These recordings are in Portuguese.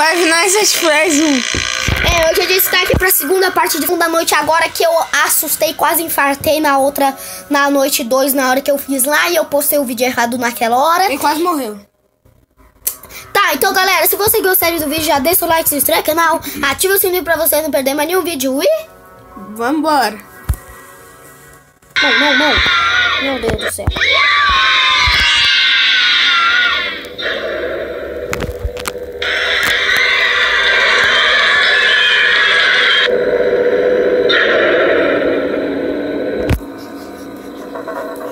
Five Nights at Freddy's 1. É, hoje a gente está aqui pra segunda parte de segunda noite agora que eu assustei, quase infartei na outra, na noite 2, na hora que eu fiz lá e eu postei o vídeo errado naquela hora. Ele quase morreu. Tá, então galera, se você gostou do vídeo, já deixa o like, se inscreve no canal, ativa o sininho pra você não perder mais nenhum vídeo. E... Vambora. Não, não, não. Meu Deus do céu. Então,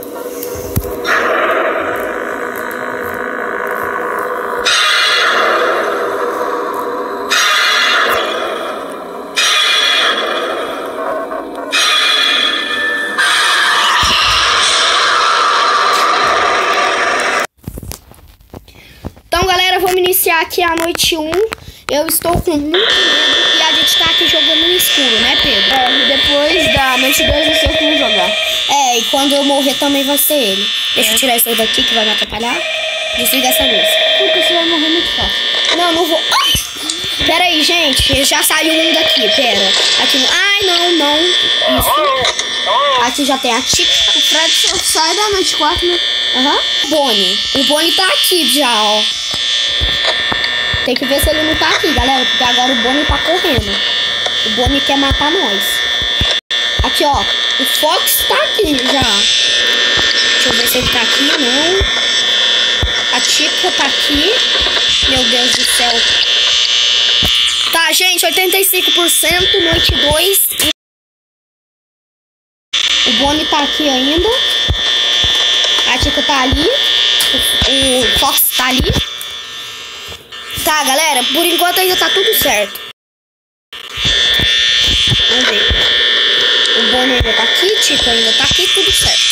galera, vamos iniciar aqui a noite 1. Eu estou com muito medo e a gente tá aqui jogando no escuro, né, Pedro? É, depois da noite 2 eu sei como jogar. É, e quando eu morrer também vai ser ele. Deixa eu tirar isso daqui que vai me atrapalhar. Desliga essa luz. Porque você vai morrer muito fácil. Não, não vou. Ai! Pera aí, gente. Já saiu um daqui, pera. Aqui. Ai, não, não. Isso. Aqui já tem a Tica. O Fred só sai da noite 4, né? Aham. Bonnie. O Bonnie tá aqui já, ó. Tem que ver se ele não tá aqui, galera. Porque agora o Bonnie tá correndo. O Bonnie quer matar nós. Aqui, ó. O Fox tá aqui já. Deixa eu ver se ele tá aqui. Não. A Tica tá aqui. Meu Deus do céu. Tá, gente. 85%. Noite 2. O Bonnie tá aqui ainda. A Tica tá ali. O, o Fox tá ali. Tá, galera. Por enquanto ainda tá tudo certo. Vamos ver. O Bonnie ainda tá aqui. Tica ainda tá aqui. Tudo certo.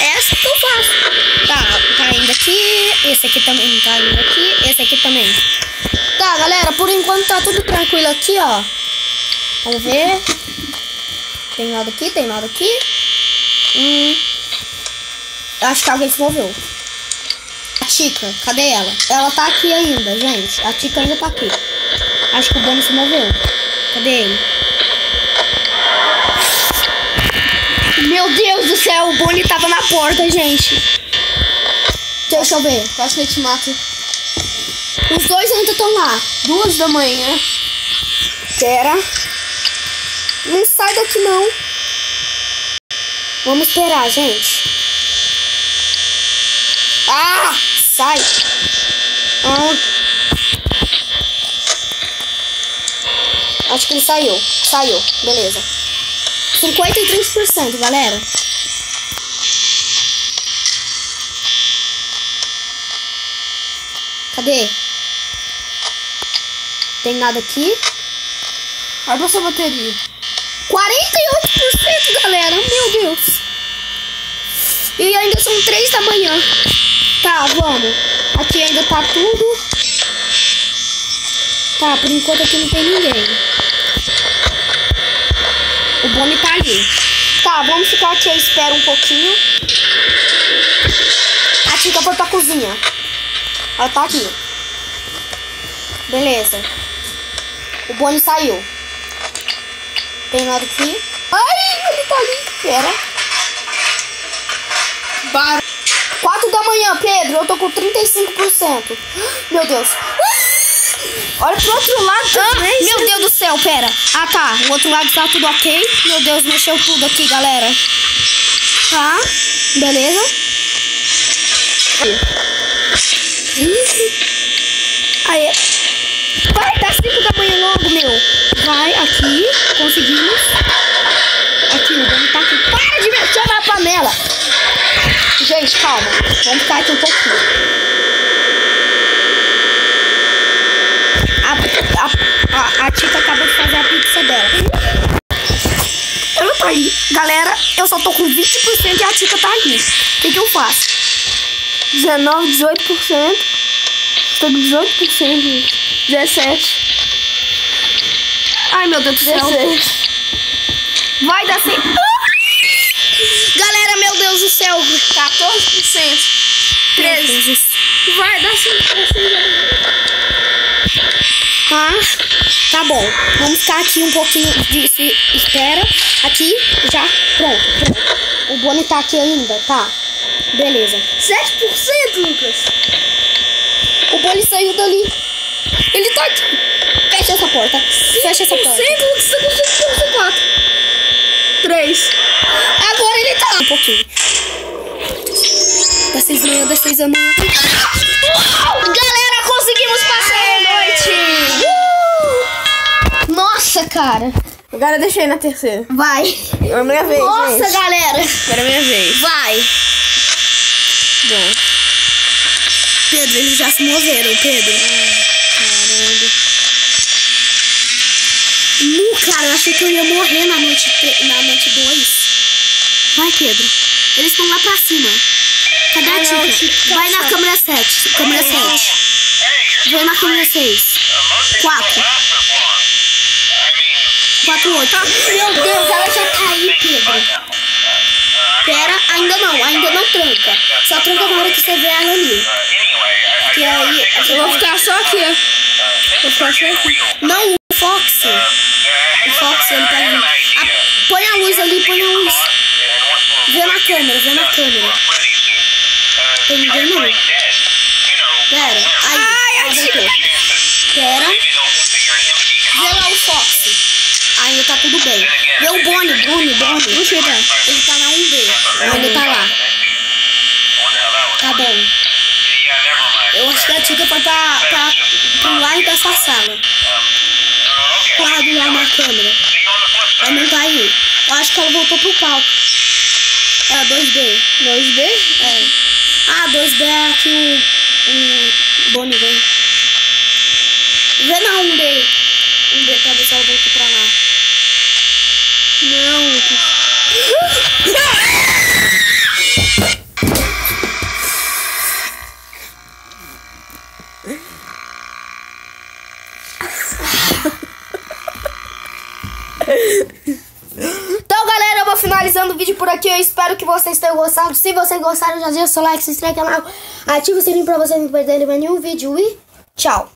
Essa que eu faço. Tá, tá indo aqui. Esse aqui também tá indo aqui. Esse aqui também. Tá, galera. Por enquanto tá tudo tranquilo aqui, ó. Vamos ver. Tem nada aqui, tem nada aqui. Hum. Acho que alguém se moveu. Tica, cadê ela? Ela tá aqui ainda, gente. A Tica ainda tá aqui. Acho que o Bonnie se moveu. Cadê ele? Meu Deus do céu, o Bonnie tava na porta, gente. Deixa eu ver. Quase que ele te mata. Os dois ainda estão lá. Duas da manhã. Pera. Não sai daqui, não. Vamos esperar, gente. Ah! Sai. Ah. Acho que ele saiu. Saiu. Beleza. 53%, galera. Cadê? Tem nada aqui. Abre essa bateria. 48%, galera. Meu Deus. E ainda são 3 da manhã. Tá, vamos. Aqui ainda tá tudo. Tá, por enquanto aqui não tem ninguém. O Bonnie tá ali. Tá, vamos ficar aqui espera um pouquinho. A Tica foi pra cozinha. Ela tá aqui. Beleza. O Bonnie saiu. Tem nada aqui. Ai, ele tá ali. Pera. Bar 4 da manhã, Pedro. Eu tô com 35%. Meu Deus. Olha pro outro lado Ah, também. meu Deus do céu, pera. Ah, tá. O outro lado tá tudo ok. Meu Deus, mexeu tudo aqui, galera. Tá. Beleza. Aí. Vai, dá 5 da manhã logo, meu. Vai, aqui. Conseguimos. Aqui, o tá aqui. Para de mexer na panela. Gente, calma. Vamos ficar aqui um pouquinho. A, a, a, a Tita acabou de fazer a pizza dela. Ela tá ali. Galera, eu só tô com 20% e a Tita tá ali. O que, que eu faço? 19, 18%. Estou com 18%. 17. Ai, meu Deus do céu. 16. Vai dar sem... Céu. 14%. 13. Vai dar sem... Ah, tá bom. Vamos ficar aqui um pouquinho de se- espera. Aqui, já. Pronto, pronto. O Boni tá aqui ainda, tá? Beleza. 7%, Lucas. O Boni saiu dali. Ele tá aqui. Fecha essa porta. Fecha essa porta. Lucas, você conseguiu 4. 3. Agora ele tá. Um pouquinho. Das seis da manhã, das seis da manhã. Galera, conseguimos passar a noite. Uh! Nossa, cara. Agora deixa eu ir na terceira. Vai. É a minha vez, Nossa, gente. galera. Agora é a minha vez. Vai. Bom. Pedro, eles já se moveram, Pedro. Caramba. Nu, cara, eu achei que eu ia morrer na noite 2. Na noite dois. Vai, Pedro. Eles estão lá pra cima. Cadê a Tica? Vai na câmera 7. Câmera 7. Vai na câmera 6. 4. 4, 8. Meu Deus, ela já tá aí, Pedro. Pera, ainda não, ainda não tranca. Só tranca na hora que você vê ela ali. Que aí. Eu vou ficar só aqui, ó. Vou ficar só aqui. Não, o Fox. O Fox, ele tá vindo. Ah, põe a luz ali, põe a luz. Vê na câmera, vê na câmera. Tem ninguém não. Pera, aí. Ai, aí voltou. Pera, vê lá o Fox. Ainda tá tudo bem. Vê o Bonnie, Bonnie, Bonnie. Dar. Ele tá na 1B. Ele tá lá. Tá bom. Eu acho que a Tica foi pra, pra, pro lado dessa sala. Pro lado lá na câmera. Ela não tá aí. Eu acho que ela voltou pro palco. É a 2B. 2B? É. Ah, 2B é aqui o, o Bonnie vem. Vê na 1B. 1B pra ver se ela voltou pra lá. Não. Então, galera, eu vou finalizando o vídeo por aqui. Eu espero que vocês tenham gostado. Se vocês gostaram, já deixa o seu like, se inscreve no canal, ativa o sininho pra vocês não perderem nenhum vídeo e tchau.